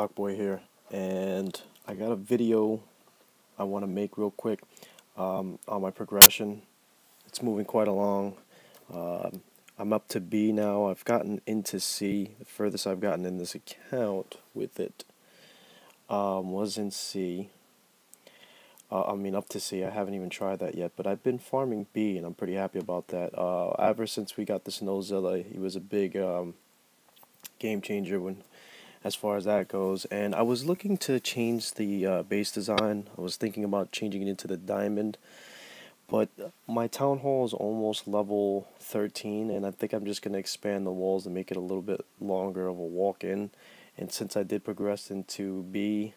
Stockboy here, and I got a video I want to make real quick um, on my progression. It's moving quite along. Um, I'm up to B now. I've gotten into C. The furthest I've gotten in this account with it um, was in C. Uh, I mean, up to C. I haven't even tried that yet, but I've been farming B, and I'm pretty happy about that. Uh, ever since we got the Snowzilla, he was a big um, game changer when as far as that goes. And I was looking to change the uh, base design. I was thinking about changing it into the diamond. But my town hall is almost level 13, and I think I'm just going to expand the walls and make it a little bit longer of a walk-in. And since I did progress into B,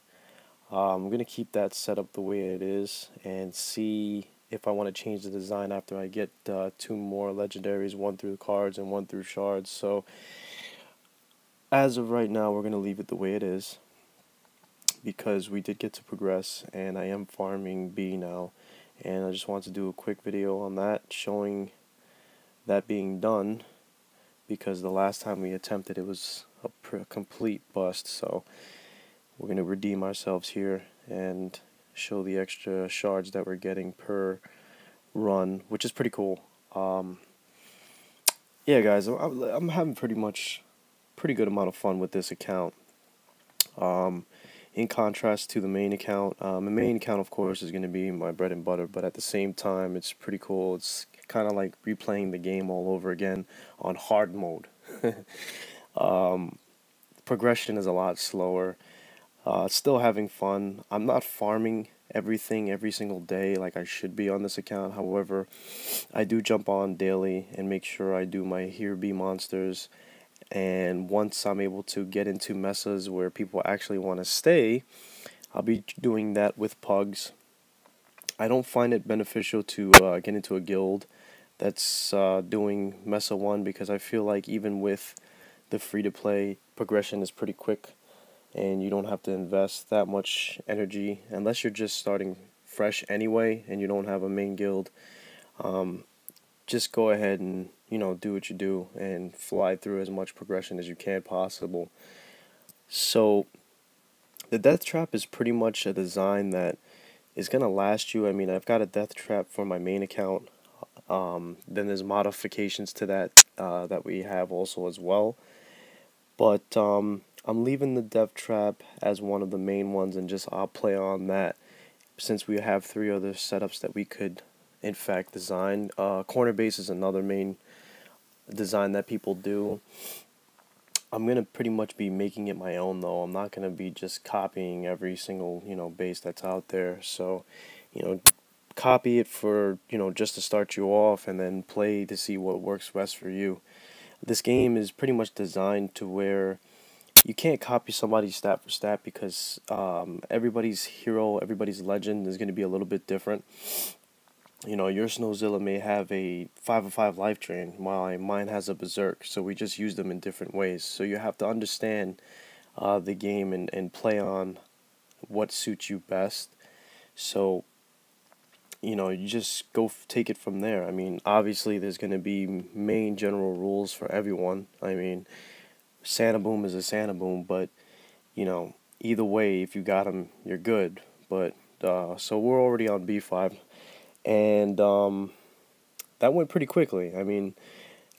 uh, I'm going to keep that set up the way it is and see if I want to change the design after I get uh, two more legendaries, one through cards and one through shards. So as of right now, we're going to leave it the way it is because we did get to progress and I am farming B now. And I just wanted to do a quick video on that showing that being done because the last time we attempted it was a complete bust. So we're going to redeem ourselves here and show the extra shards that we're getting per run which is pretty cool. Um, yeah guys I'm, I'm having pretty much pretty good amount of fun with this account. Um, in contrast to the main account, um, the main account, of course, is going to be my bread and butter, but at the same time, it's pretty cool. It's kind of like replaying the game all over again on hard mode. um, progression is a lot slower. Uh, still having fun. I'm not farming everything every single day like I should be on this account. However, I do jump on daily and make sure I do my here be monsters and once I'm able to get into mesas where people actually want to stay, I'll be doing that with pugs. I don't find it beneficial to uh, get into a guild that's uh, doing Mesa 1 because I feel like even with the free-to-play, progression is pretty quick and you don't have to invest that much energy unless you're just starting fresh anyway and you don't have a main guild. Um, just go ahead and you know do what you do and fly through as much progression as you can possible. So the death trap is pretty much a design that is going to last you. I mean i've got a death trap for my main account. Um, then there's modifications to that uh, that we have also as well. But um, i'm leaving the death trap as one of the main ones and just i'll play on that since we have three other setups that we could in fact design. Uh, corner base is another main design that people do. I'm gonna pretty much be making it my own though. I'm not gonna be just copying every single you know base that's out there. So, you know, copy it for you know just to start you off, and then play to see what works best for you. This game is pretty much designed to where you can't copy somebody's stat for stat because um, everybody's hero, everybody's legend is to be a little bit different you know, your Snowzilla may have a 5 of 5 life drain, while mine has a Berserk, so we just use them in different ways. So you have to understand uh, the game and, and play on what suits you best. So, you know, you just go take it from there. I mean, obviously, there's going to be main general rules for everyone. I mean, Santa Boom is a Santa Boom, but, you know, either way, if you got them, you're good. But, uh, so we're already on B5 and um, that went pretty quickly. I mean,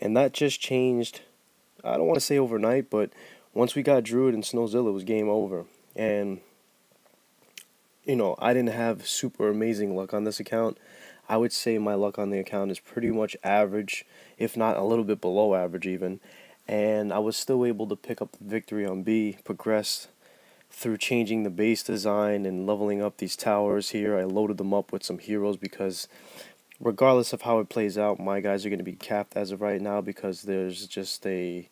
and that just changed. I don't want to say overnight, but once we got Druid and Snowzilla, it was game over. And you know, I didn't have super amazing luck on this account. I would say my luck on the account is pretty much average, if not a little bit below average even. And I was still able to pick up the victory on B, progress through changing the base design and leveling up these towers here. I loaded them up with some heroes because regardless of how it plays out, my guys are going to be capped as of right now because there's just a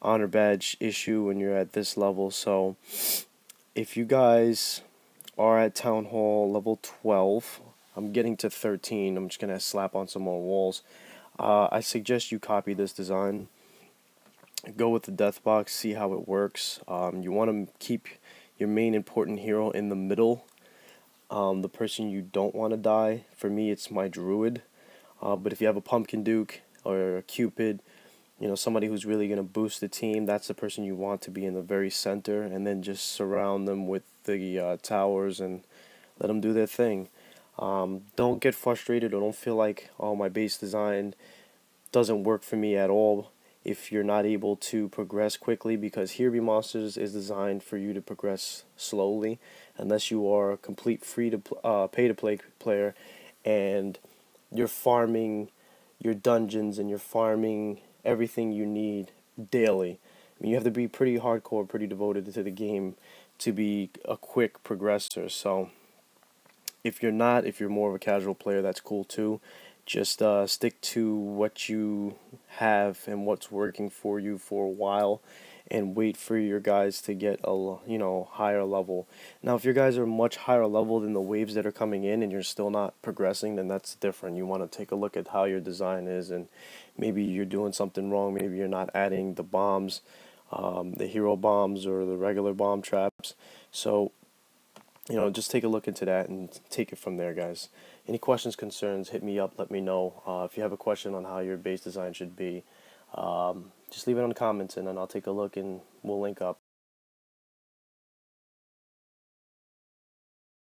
honor badge issue when you're at this level. So if you guys are at Town Hall level 12, I'm getting to 13. I'm just going to slap on some more walls. Uh, I suggest you copy this design. Go with the death box, see how it works. Um, you want to keep your main important hero in the middle. Um, the person you don't want to die. For me, it's my druid. Uh, but if you have a pumpkin duke or a cupid, you know somebody who's really going to boost the team that's the person you want to be in the very center and then just surround them with the uh, towers and let them do their thing um, don't get frustrated or don't feel like oh my base design doesn't work for me at all if you're not able to progress quickly because Here Be Monsters is designed for you to progress slowly unless you are a complete free to uh, pay to play player and you're farming your dungeons and you're farming everything you need daily. I mean, you have to be pretty hardcore, pretty devoted to the game to be a quick progressor. So, if you're not, if you're more of a casual player, that's cool too. Just uh, stick to what you have and what's working for you for a while and wait for your guys to get a you know higher level. Now, if your guys are much higher level than the waves that are coming in and you're still not progressing, then that's different. You want to take a look at how your design is and maybe you're doing something wrong. Maybe you're not adding the bombs, um, the hero bombs or the regular bomb traps. So, you know, just take a look into that and take it from there, guys. Any questions, concerns, hit me up. Let me know. Uh, if you have a question on how your base design should be, um, just leave it on the comments and then I'll take a look and we'll link up.